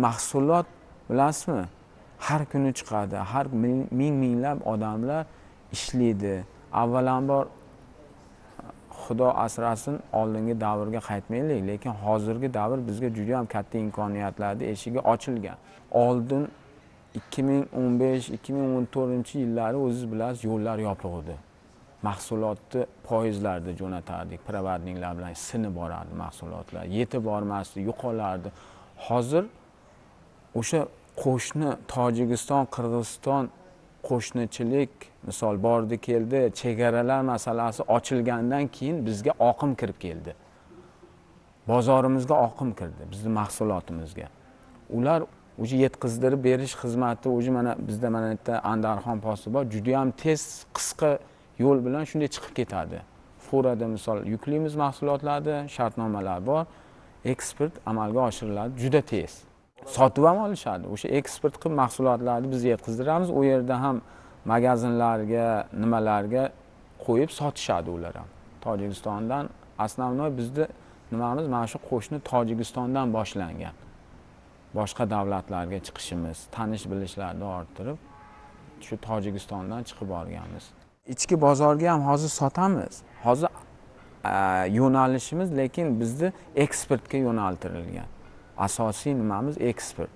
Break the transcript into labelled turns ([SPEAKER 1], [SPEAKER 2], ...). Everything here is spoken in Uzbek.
[SPEAKER 1] mahsulot bilasizmi? Har kuni chiqadi. Har ming minglab odamlar ishlaydi. Avvalambor xudo asrasin oldingi davrga qaytmaylik lekin hozirgi davr bizga juda ham katta imkoniyatlarni eshigi ochilgan. Oldin ikki ming o'n besh ikki ming o'n to'rtinchi yillari o'zingiz bilasiz yo'llar yopiq edi mahsulotni poyezdlarda jo'natardik provodniklar bilan sinib borardi mahsulotlar. Yetib bormasdi yo'qolardi. Hozir o'sha qo'shni tojikiston qirg'iziston qo'shnichilik misol bordi keldi chegaralar masalasi ochilgandan keyin bizga oqim kirib keldi. Bozorimizga oqim kirdi bizni mahsulotimizga. Ular уже yetkazdirib berish xizmati уже mana bizda mana yerda andarxon posti bor judayam tez qisqa yo'l bilan shunday chiqib ketadi. Furada misol yuklaymiz mahsulotlarni shartnomalar bor eksport amalga oshiriladi juda tez. Sotib ham olishadi. O'sha eksport qilib mahsulotlarni biz yetkazdiramiz. U yerda ham magazinlarga nimalarga qo'yib sotishadi ular ham. Tojikistondan основной bizni nimamiz? Mana shu qo'shni tojikistondan boshlangan. Boshqa davlatlarga chiqishimiz tanish bilishlarni orttirib shu tojikistondan chiqib borganmiz ichki bozorga ham hozir sotamiz. Hozir yo'nalishimiz lekin bizni eksportga yo'naltirilgan. Asosiy nimamiz eksport